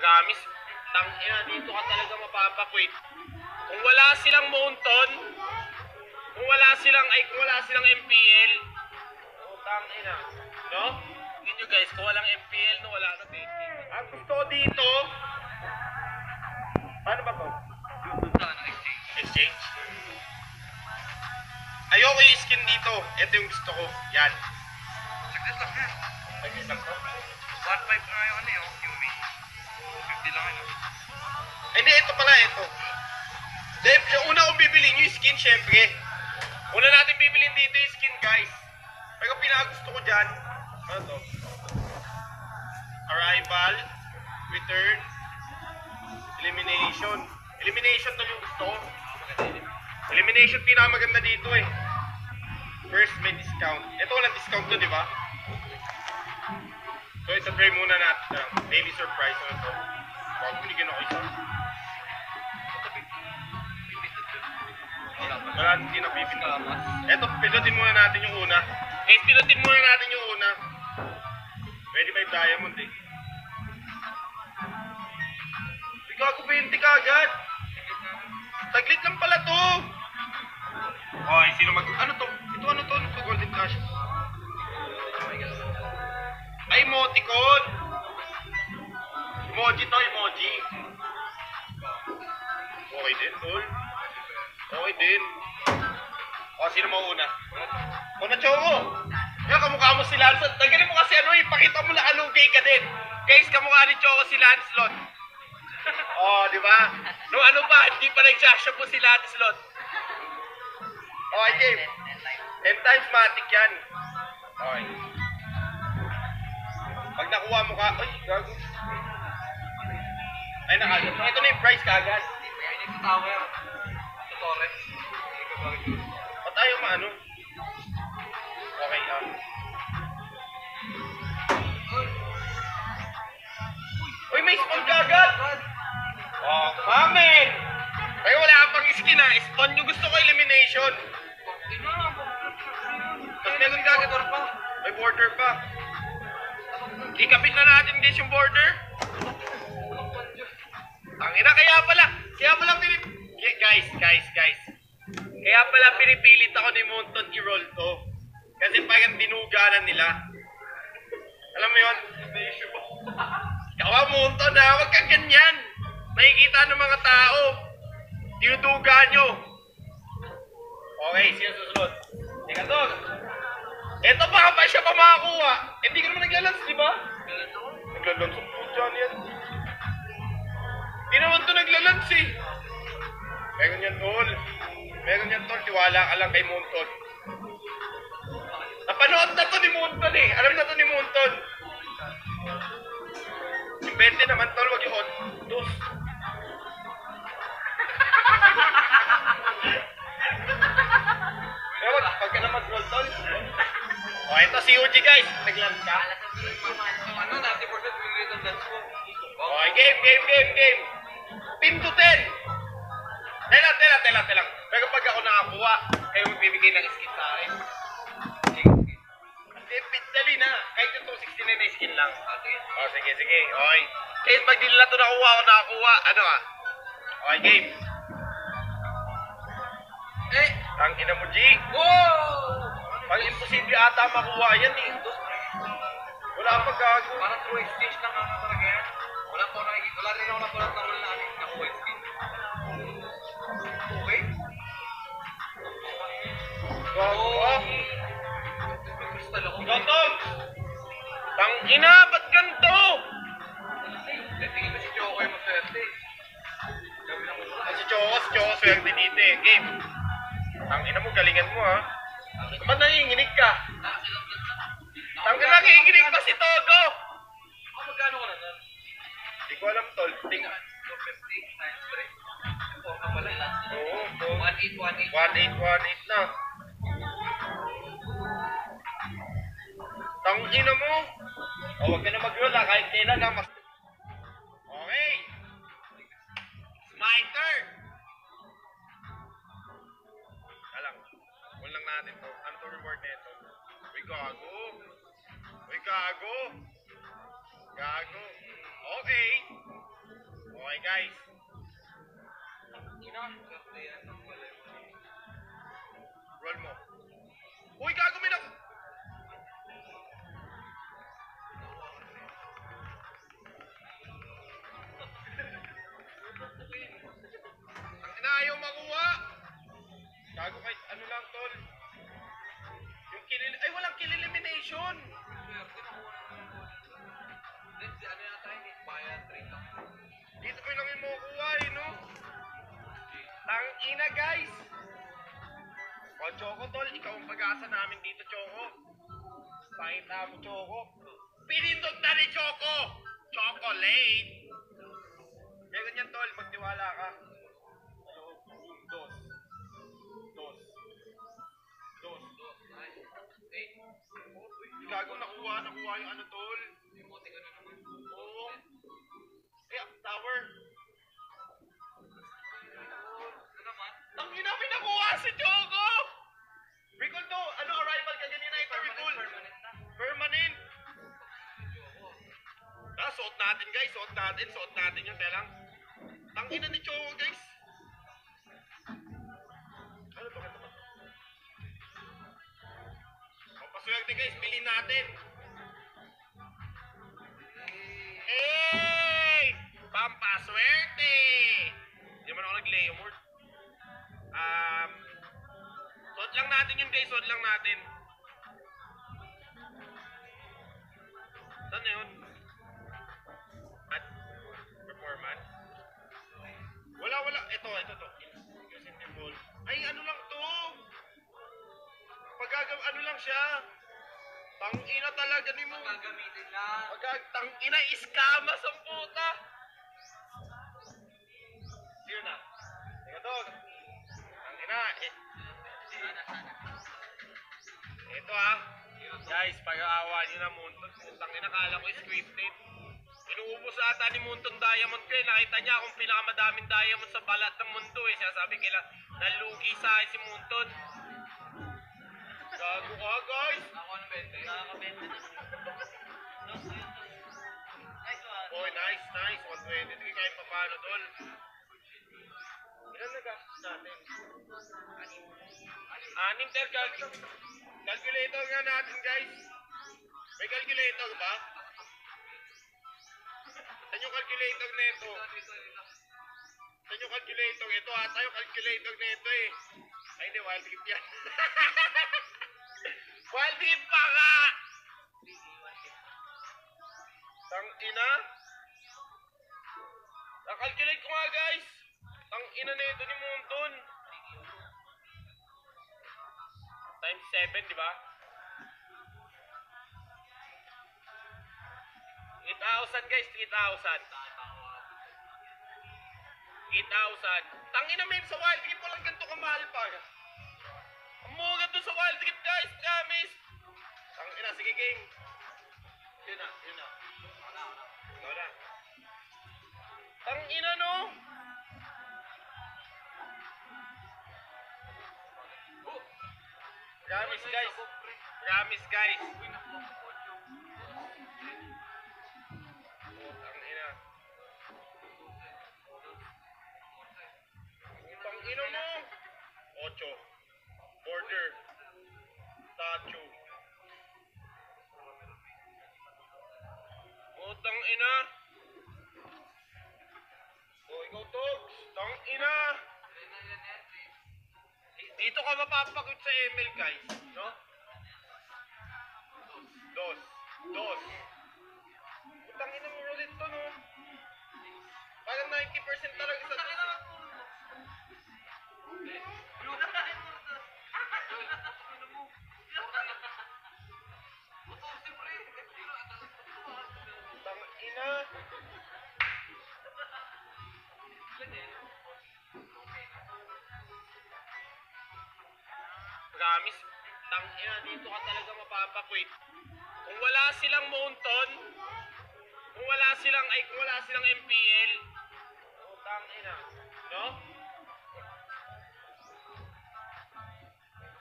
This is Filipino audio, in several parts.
Promise, tang ina dito ka talaga mapapakwit. Kung wala silang Mountain, kung wala silang ay kung wala silang MPL, oh, tang ina. No? Nyo guys, kung walang MPL, no, wala na 10 Ang gusto ko dito, paano ba to? Exchange? Ayoko yung skin dito. Ito yung gusto ko. Yan. Saglit lang yan. Saglit lang to. 1.5 nga yung ano yun, yung Hindi, ito pala, ito. Dave, yung una kong bibilin yung skin, syempre. Una natin bibilin dito yung skin, guys. Pero pinakagusto ko dyan, ano to? Arrival, return, elimination. Elimination to yung gusto ko. Elimination pinakamaganda dito eh. First may discount. Ito walang discount to, di ba? So, isa try muna natin. Daily surprise ano to. Binigyan ako isa. Wala, hindi na bibili. Eto, pilotin muna natin yung una. Eh, pilotin muna natin yung una. 25 diamond eh. Ako 20 ka agad. Taglit lang pala to. Oy, sino mag... Ano to? Ito ano to? Ano to? Golden Cash. Ay, emoticon. Okay din. O, sino mo una? Una, Choco. Yan, kamukha mo si Lancelot. Tagalin mo kasi ano, ipakita mo na alugay ka din. Guys, kamukha ni Choco si Lancelot. oh, di ba? Nung ano pa, hindi pa nagsashampoo si Lancelot. Okay, game. 10 times matic yan. Okay. Pag nakuha mo ka, ay, gago. Ay, nakagad. Ito na yung price kagad. Hindi sa tower. Sa torres. Ba't tayo maano? Okay, ah. Uy, may spawn ka agad! Oh, mamen! Ay, wala pang skin ah. Spawn yung gusto ko elimination. Tapos meron ka agad. May border pa. Ikapit na natin guys yung border. Ang ina, kaya pala, kaya pala. Kaya- Guys, guys, guys. Kaya pala pinipilit ako ni Monton i-roll to. Kasi parang dinuganan nila. Alam mo yun? Kawa Monton ha, huwag kang ganyan. Nakikita ng mga tao. Dinuduga nyo. Okay, sino susunod? Teka to. Ito baka pa siya pa makakuha. Hindi ka naman naglalans, di ba? Naglalans ang putyan yan. Di naman to naglalans eh. Meron yan, tol. Meron yan, tol. Tiwala ka lang kay Monton. Napanood na to ni Monton eh. Alam na to ni Monton. Yung 20 naman, tol. Wag yung on. Dos. Pero wag, pag ka na mag-roll, tol. O, ito si Uji, guys. Naglalans ka. Ano, 90% win rate ang dance ko. Okay, game, game, game, game. Team to 10. Tela, tela, tela, tela. Nakakuha, kayo magbibigay ng skin sa akin. Bit dali na. Kahit yung 269 na skin lang. Oh, sige, sige. Okay. Kahit pag nila ito nakuha ako nakakuha, ano ah? Okay, game. Eh, ang ina mo, G. Wow! Pag imposible ata makuha yan eh. Wala pag gago. Parang true exchange lang ang talaga yan. Wala po nakikita. Wala rin ako napulot na rule na ano nanginginig pa si Togo! Ako magkano ka na nun? Hindi ko alam, tol. Ting. 250 times 3. Four ka pala. Oo, tol. 18, 18. 1818 na. Tang ina mo. O, huwag ka na mag-roll ha, kahit kailan ha. Mas... Okay. My turn. Alam, huwag lang natin to. Ano to reward nito? Uy, gago. Gago. Gago. Okay. Okay, guys. Roll mo. Uy, gago, may nak... Makuha. Gago kahit ano lang, tol. Yung kill... Ay, walang kill elimination. Makukuha, eh, no? Ang ina, guys. O, Choco, tol, ikaw ang pag-asa namin dito, Choco. Pakita mo, Choco. Pinindot na ni Choco! Chocolate! Kaya ganyan, tol, magtiwala ka. Ano, boom, dos. Dos. Dos. Dos. Eight. Gago, nakuha, nakuha yung ano, tol. Emote ka na naman. Oo. Eh, tower. Ano, arrival ka ganyan na ito, recall. Permanent. Permanent. Ah, suot natin guys, suot natin, suot natin yung telang. Ang ina ni Choco guys. Ano ba ito? Papaswerte guys, bilhin natin. Natin yun guys, lang natin. Saan na yun? At performance? Wala, wala. Ito, ito to. Using the ball. Ay, ano lang to? Pagagaw, ano lang siya? Tangina talaga ni mo. Gagamitin lang. Pagag, tangina, iskamas ang puta. Pag-aawa nyo na Munton. Putang ina, kala ko scripted. Inuubos ata ni Munton diamond ko eh. Nakita niya akong pinakamadaming diamond sa balat ng mundo eh. Sinasabi kila, nalugi sa akin si Munton. Gago ka guys. Ako ang 20. Nakakabenta na. Dos, yun, dos. Nice one. Nice, nice. 120. Sige kahit pa paano, tol. Ilan nagastos natin? Anim. Anim. Calc- calculator nga natin, guys. May calculator ba? Saan yung calculator? Dito, dito. Saan yung calculator? Ito ata yung calculator nito eh. Ay, hindi. Wild trip yan. wild trip pa nga! Tang ina. Nakalculate ko nga guys. Tang ina na ito ni Munton. Times 7, di ba? 8,000 guys, 3,000. 8,000. Tangina men sa Wild Trip walang ganito kamahal pa. Ang mura doon sa Wild Trip guys, promise. Tangina, sige king. Yun na, yun na. Ikaw na. Tangina no. Oh! Promise guys. Promise guys. Ina. Oh, ikaw Togs. Tang ina. Dito ka mapapakit sa ML guys, no? Dos. Dos. Utang ina mo ulit to, no? Parang 90% talaga sa... Utang Promise, tang ina, dito ka talaga mapapakwit. Kung wala silang Mountain, kung wala silang, ay kung wala silang MPL, utang ina, no?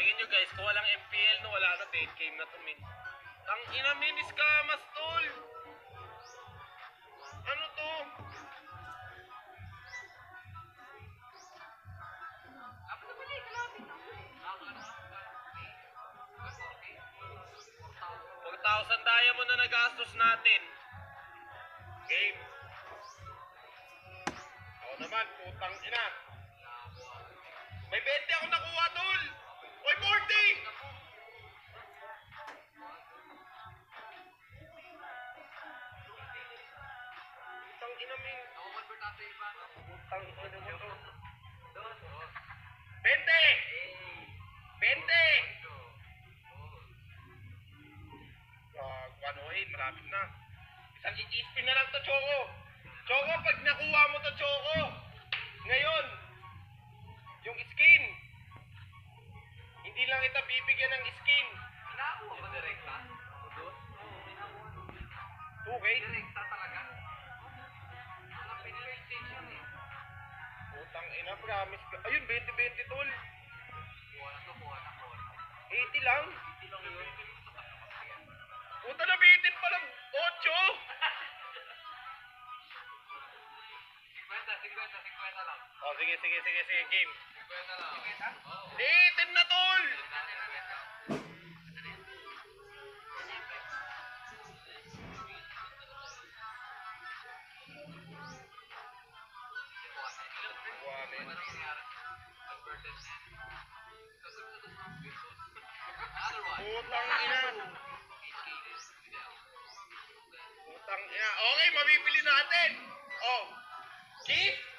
Tingin nyo guys, kung walang MPL, no, wala na, dead game na to, min. Tang ina, min, iskamas, tol. Diamond na nagastos natin. Game. Ako naman, putang ina. May 20 ako nakuha, tol. Oy, 40! Putang ina, min. Ako-convert natin iba. no? Putang ina naman to. Doon, oh. 20! 20! Malapit na. Isang i-spin na lang to, Choco. Choco, pag nakuha mo to, Choco, ngayon, yung skin, hindi lang kita bibigyan ng skin. Inakuha ba direkta? 2K? Direkta talaga? Wala pinag-station eh. Putang ina, promise ka. Ayun, 20-20 tol. Kuha na to, kuha na, kuha na. 80 lang. Hindi lang yun. Puta na 8. 50, 50, 50 lang. Oh, sige, sige, sige, sige, game. 50 lang. 50? Oo. Di, 10 na tol. Natin ang Putang ina. Okay, mabibili natin. Oh. Keith?